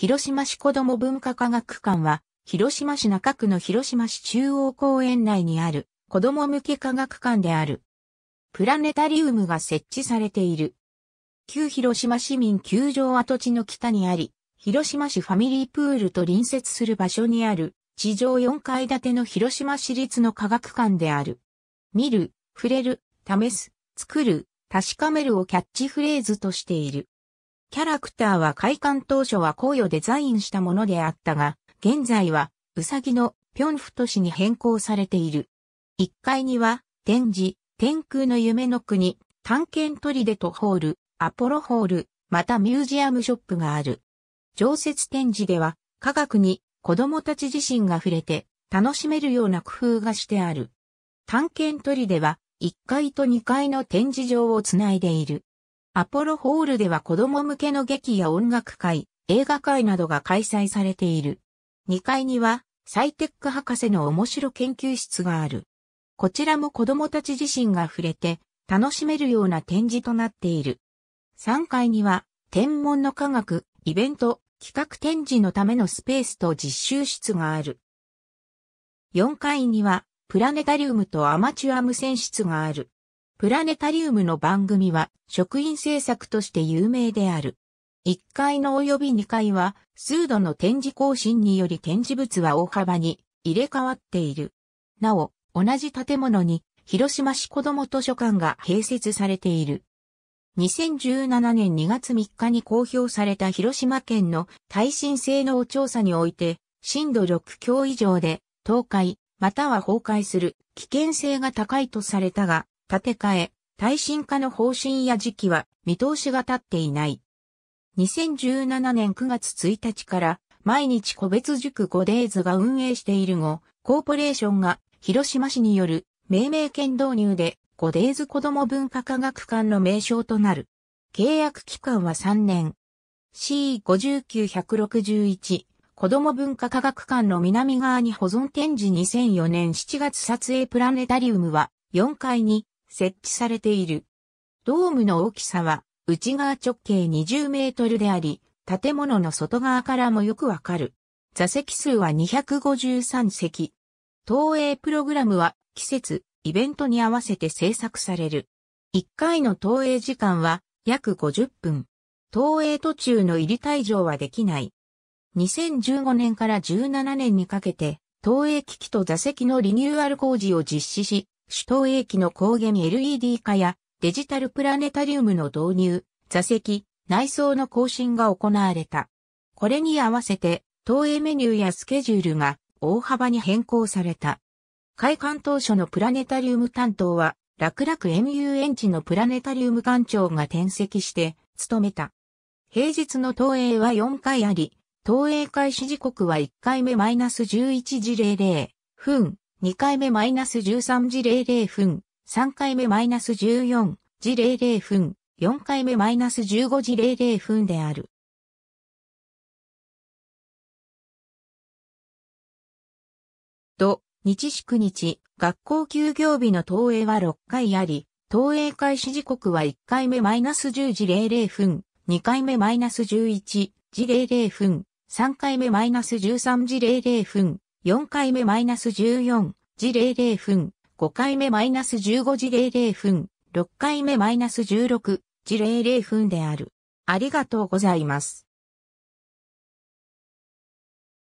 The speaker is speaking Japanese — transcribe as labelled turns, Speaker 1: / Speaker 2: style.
Speaker 1: 広島市子ども文化科学館は、広島市中区の広島市中央公園内にある子ども向け科学館である。プラネタリウムが設置されている。旧広島市民球場跡地の北にあり、広島市ファミリープールと隣接する場所にある地上4階建ての広島市立の科学館である。見る、触れる、試す、作る、確かめるをキャッチフレーズとしている。キャラクターは開館当初は紅葉デザインしたものであったが、現在はうさぎのぴょんふとしに変更されている。1階には展示、天空の夢の国、探検砦とホール、アポロホール、またミュージアムショップがある。常設展示では科学に子供たち自身が触れて楽しめるような工夫がしてある。探検砦は1階と2階の展示場をつないでいる。アポロホールでは子供向けの劇や音楽会、映画会などが開催されている。2階にはサイテック博士の面白研究室がある。こちらも子供たち自身が触れて楽しめるような展示となっている。3階には天文の科学、イベント、企画展示のためのスペースと実習室がある。4階にはプラネタリウムとアマチュア無線室がある。プラネタリウムの番組は職員制作として有名である。1階の及び2階は数度の展示更新により展示物は大幅に入れ替わっている。なお、同じ建物に広島市子ども図書館が併設されている。2017年2月3日に公表された広島県の耐震性能調査において、震度6強以上で倒壊、または崩壊する危険性が高いとされたが、建て替え、耐震化の方針や時期は見通しが立っていない。2017年9月1日から毎日個別塾5デイズが運営している後、コーポレーションが広島市による命名権導入で、ゴデーズ子ども文化科学館の名称となる。契約期間は3年。C59161 子ども文化科学館の南側に保存展示2004年7月撮影プラネタリウムは4階に設置されている。ドームの大きさは内側直径20メートルであり、建物の外側からもよくわかる。座席数は253席。東映プログラムは季節、イベントに合わせて制作される。1回の東映時間は約50分。東映途中の入り退場はできない。2015年から17年にかけて、東映機器と座席のリニューアル工事を実施し、首都映機の光源 LED 化やデジタルプラネタリウムの導入、座席、内装の更新が行われた。これに合わせて、東映メニューやスケジュールが大幅に変更された。開館当初のプラネタリウム担当は、楽々 MU 園地のプラネタリウム館長が転籍して務めた。平日の投影は4回あり、投影開始時刻は1回目マイナス11時00分、2回目マイナス13時00分、3回目マイナス14時00分、4回目マイナス15時00分である。土、日祝日、学校休業日の投影は6回あり、投影開始時刻は1回目マイナス10時00分、2回目マイナス11時00分、3回目マイナス13時00分、4回目マイナス14時00分、5回目マイナス15時00分、6回目マイナス16時00分である。ありがとうございます。